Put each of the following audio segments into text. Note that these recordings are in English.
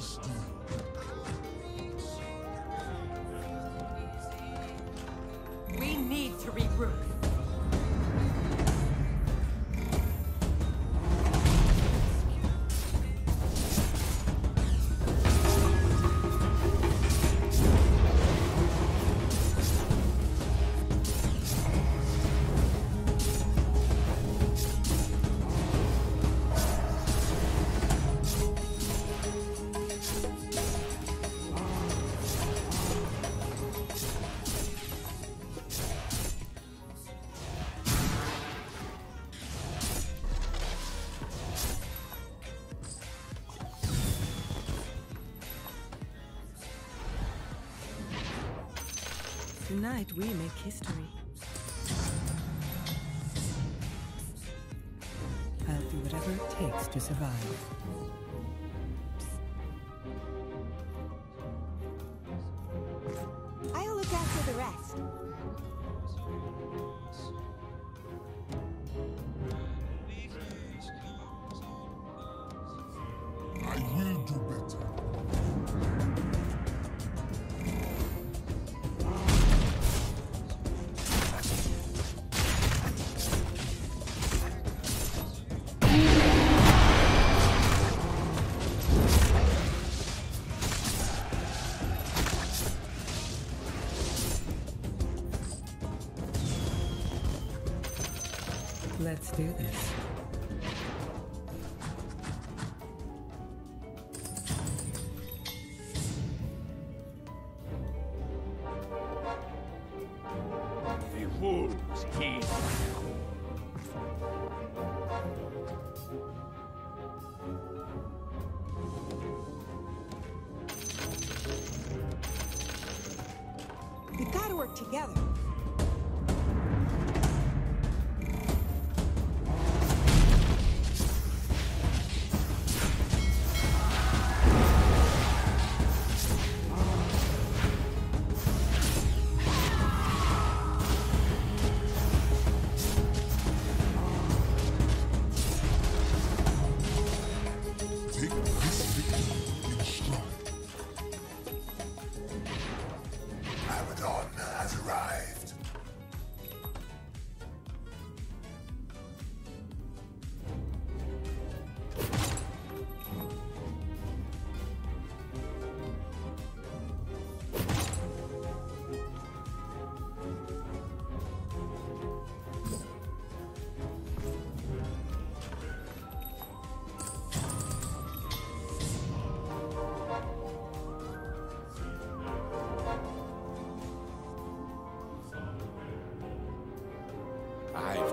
Christ. Tonight we make history. I'll do whatever it takes to survive.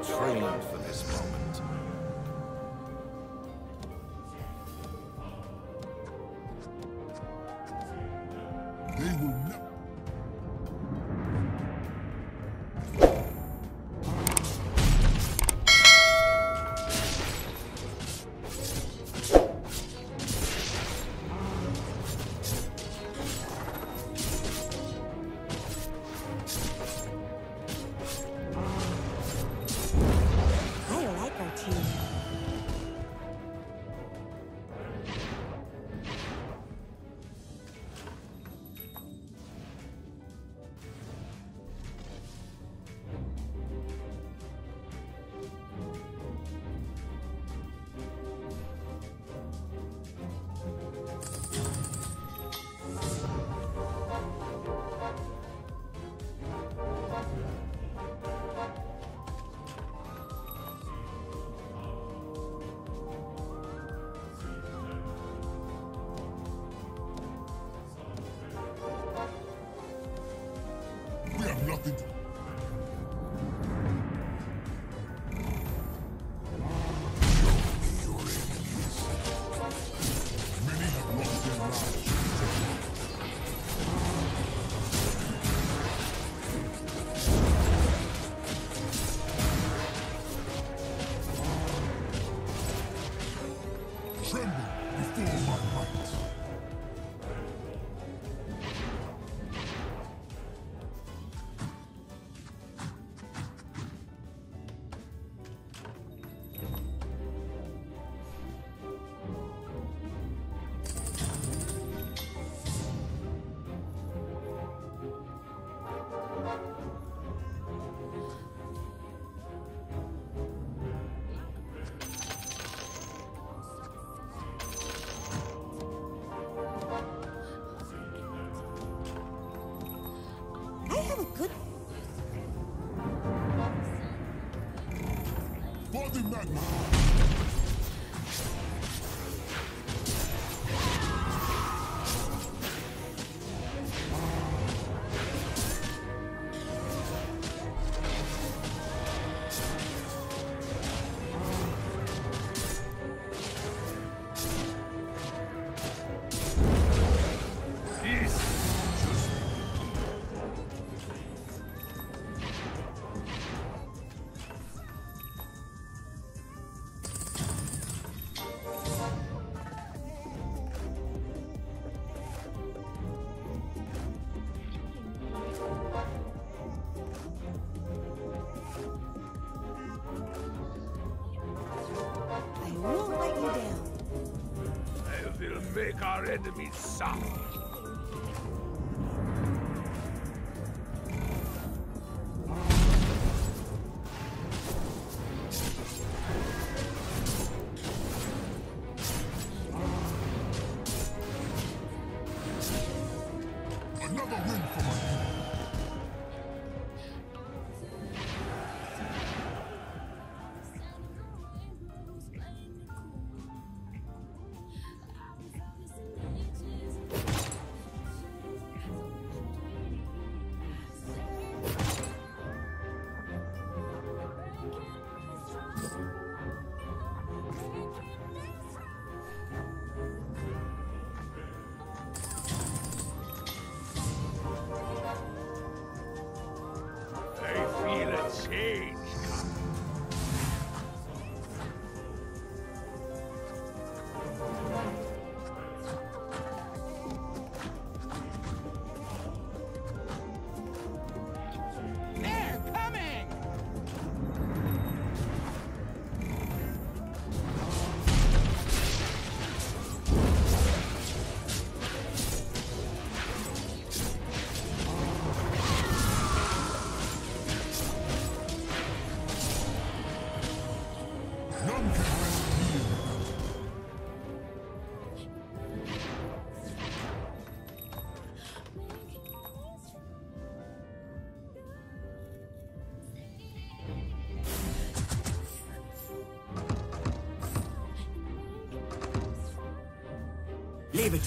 trained For make our enemies suffer.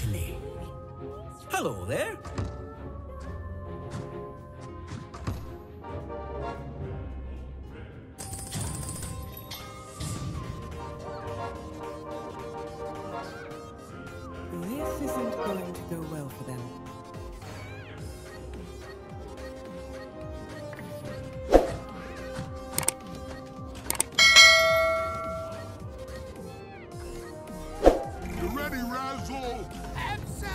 To me. Hello there. This isn't going to go well for them. You ready, Razzle? We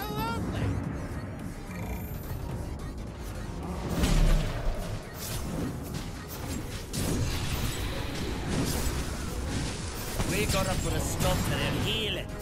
gotta put a stop to their healing.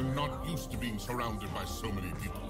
I'm not used to being surrounded by so many people.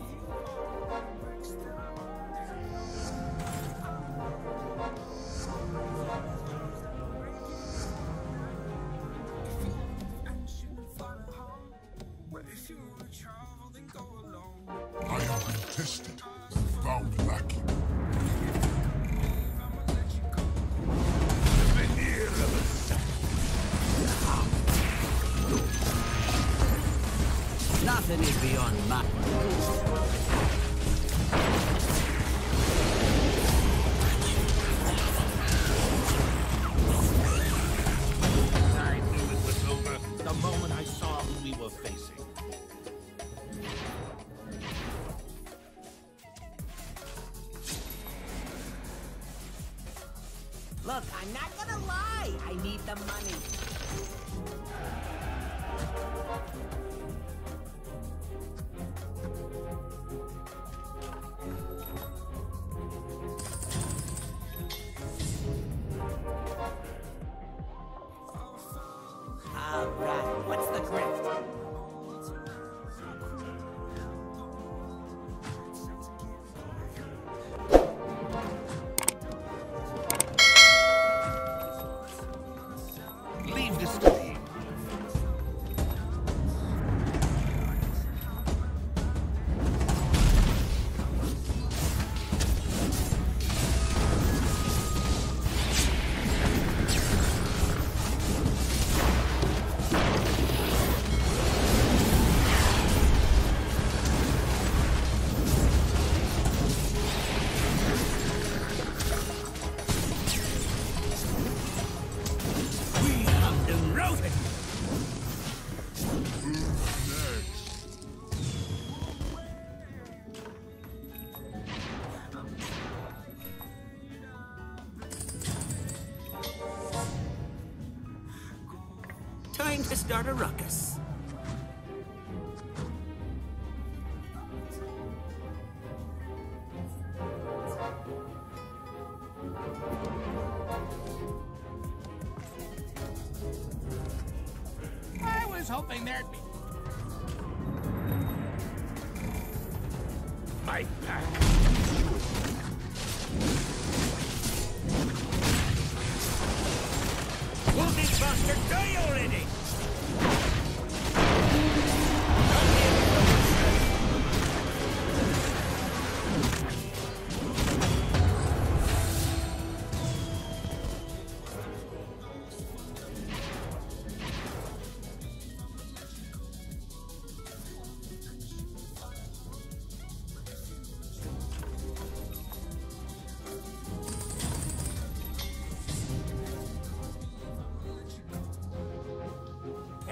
All right, what's to start a ruckus.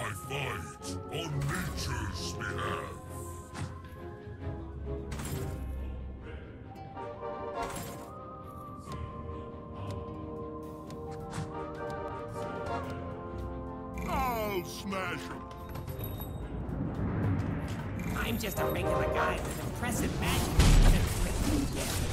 I fight on nature's behalf. I'll smash him. I'm just a regular guy with impressive magic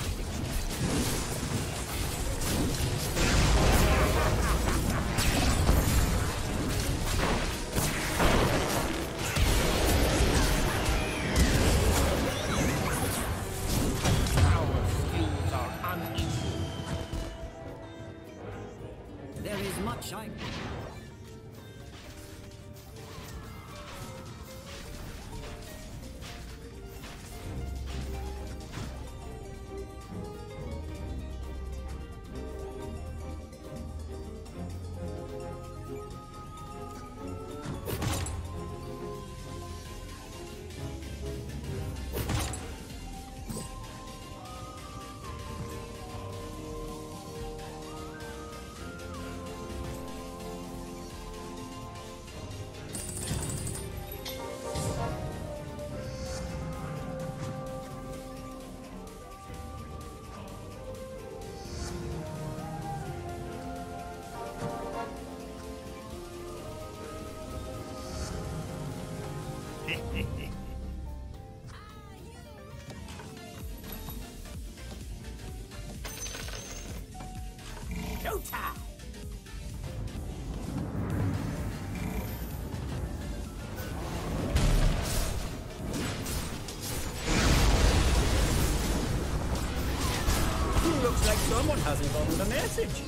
hasn't gotten the message.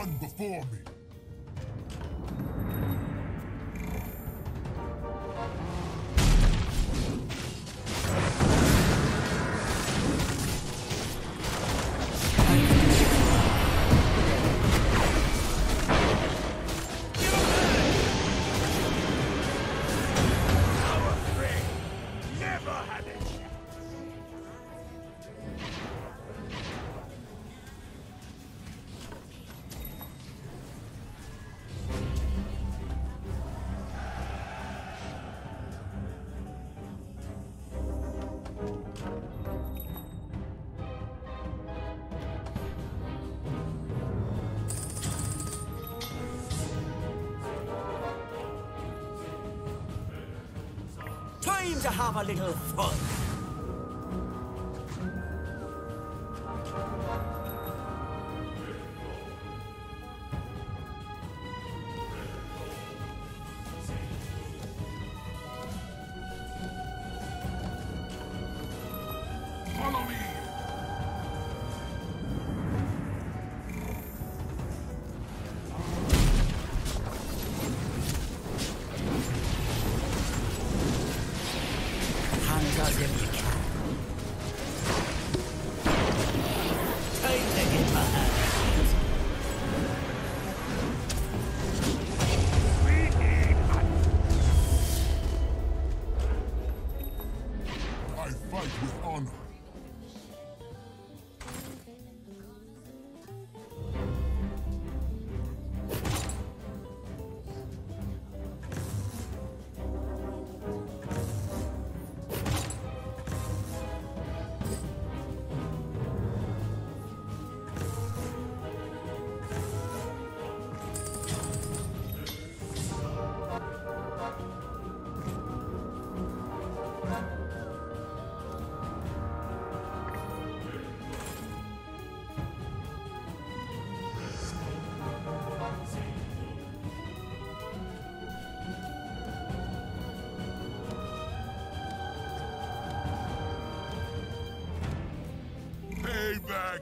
Run before me. To have a little fun. Payback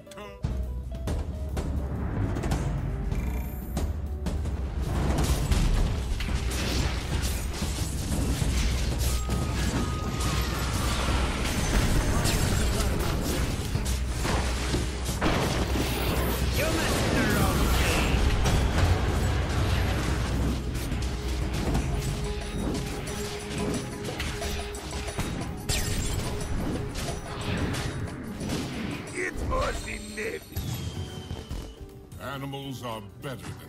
better than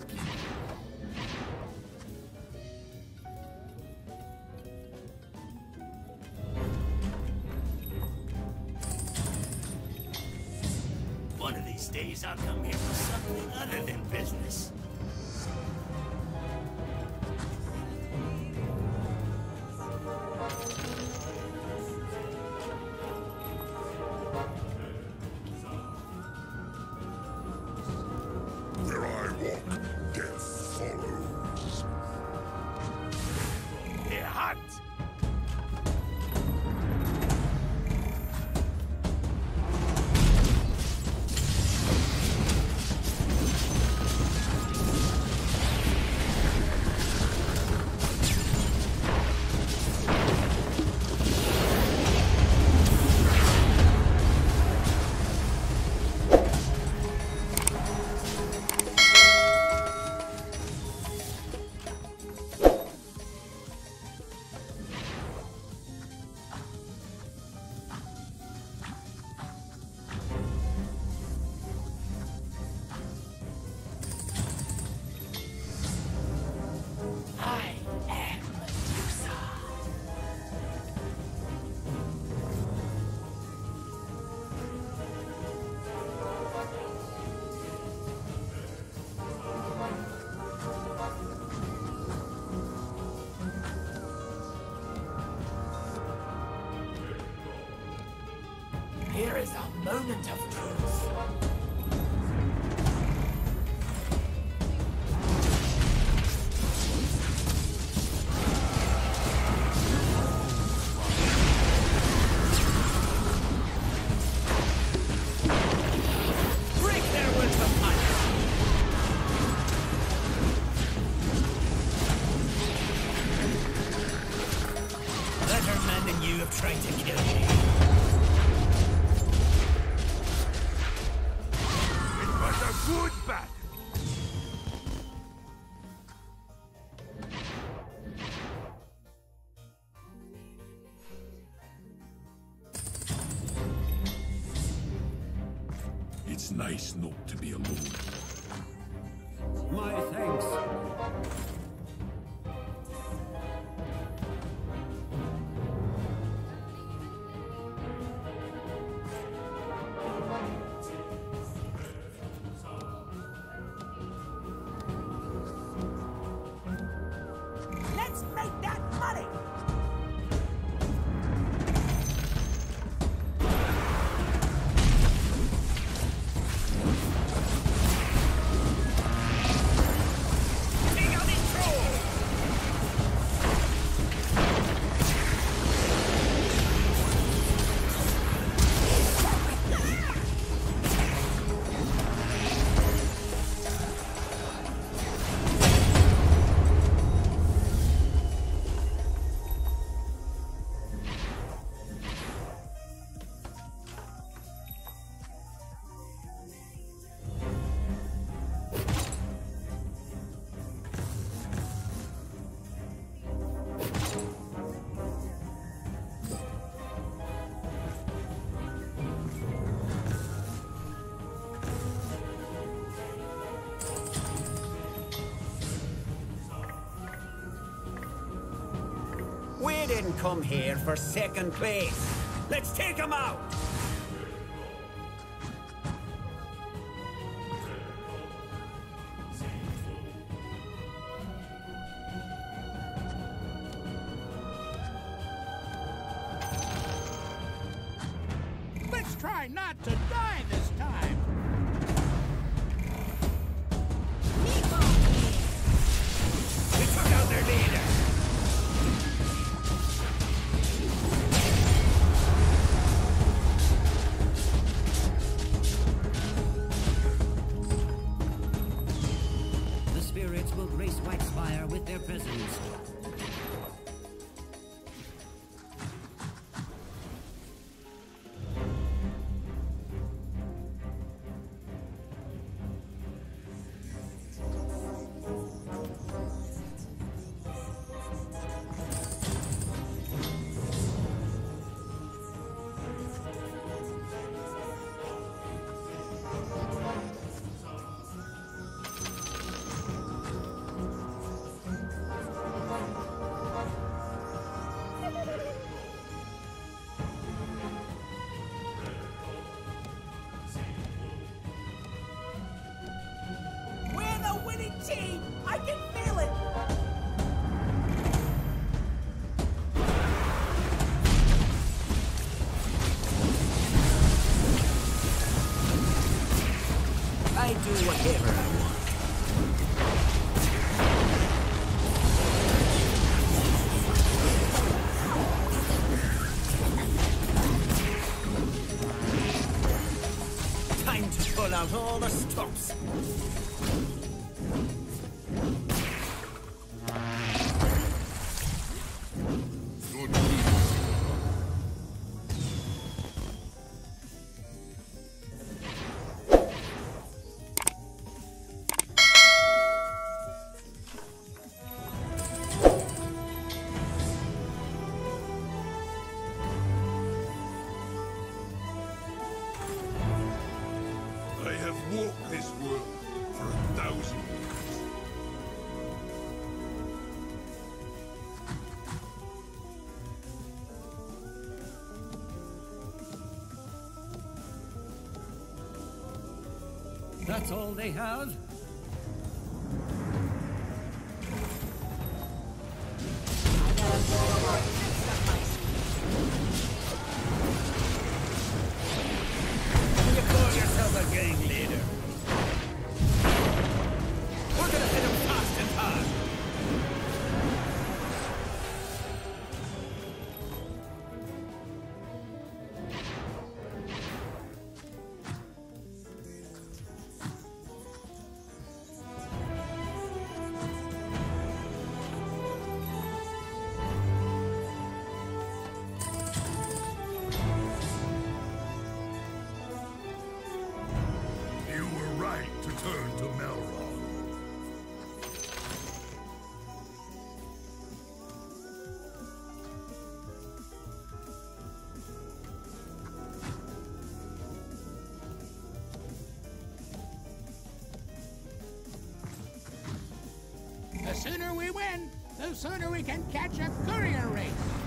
didn't come here for second place. Let's take him out! Let's try not to die That's all they have? win, the sooner we can catch a courier race.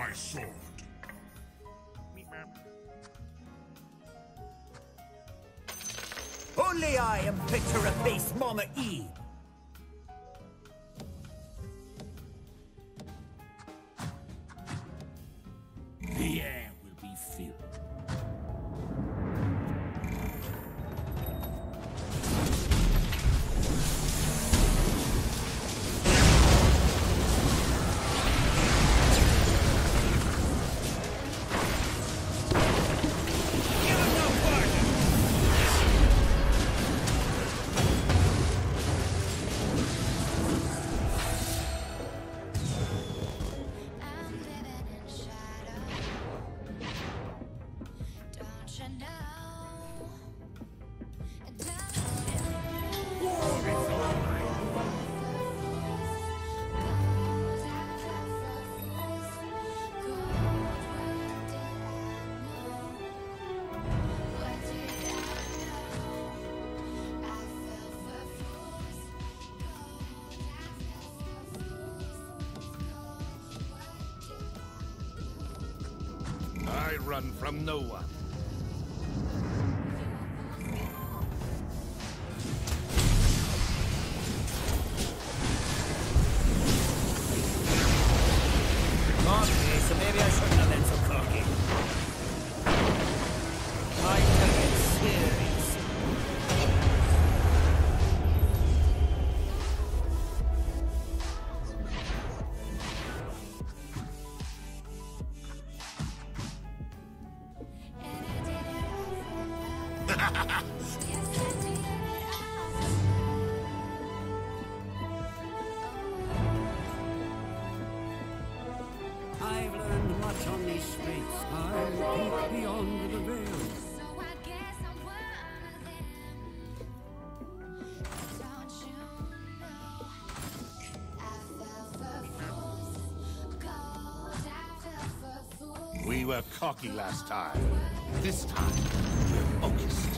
my sword. Only I am fit to replace Mama E. run from no one. We were cocky last time. This time, we're focused.